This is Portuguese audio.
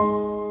Música